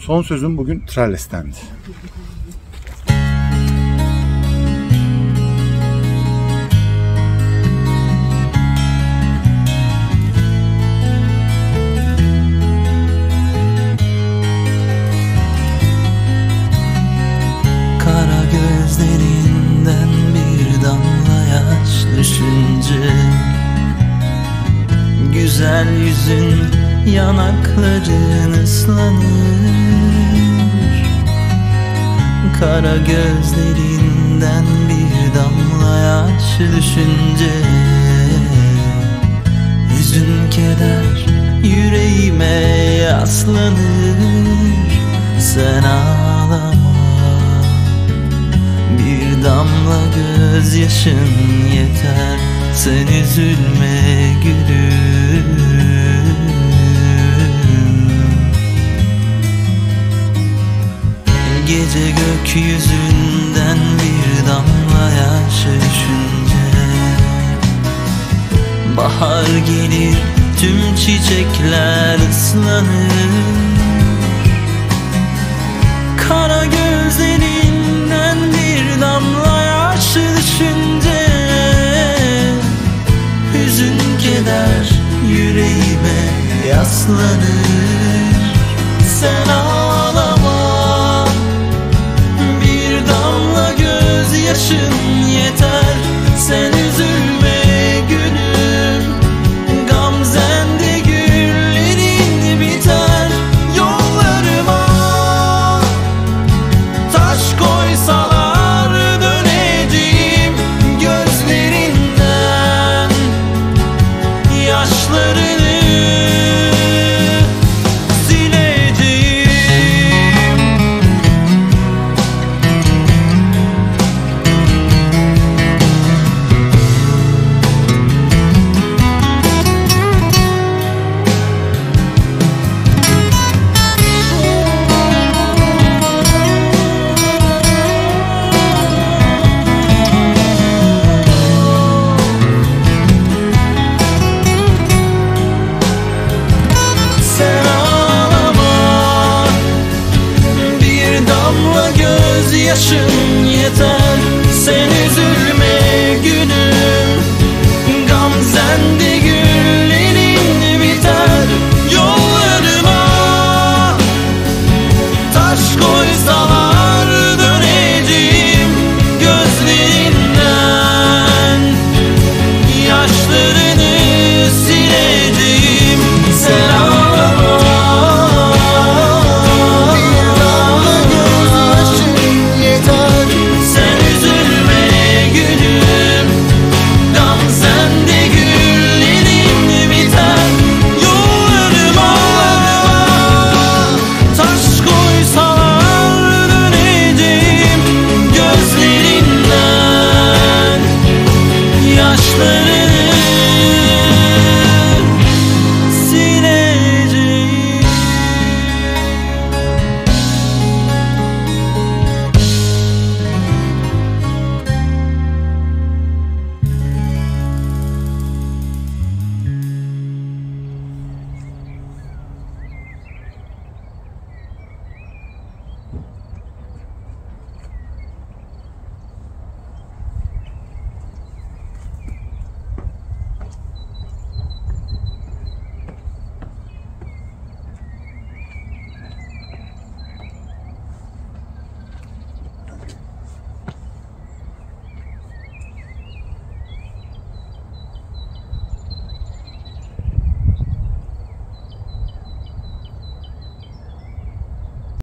Son sözüm bugün yaş düşünce Güzel yüzün yanakların ıslanır. Kara gözlerinden bir damla yaş düşünce. Hüzün keder yüreğime yaslanır. Sen ağlama. Bir damla gözyaşın yeter. Sen üzülme gülüm İki yüzünden bir damla yaş düşünce. Bahar gelir tüm çiçekler ıslanır. Kara gözlerinden bir damla yaş düşünce. Hüzün keder yüreğime yaslanır. Sen al 深夜在 вешен не так.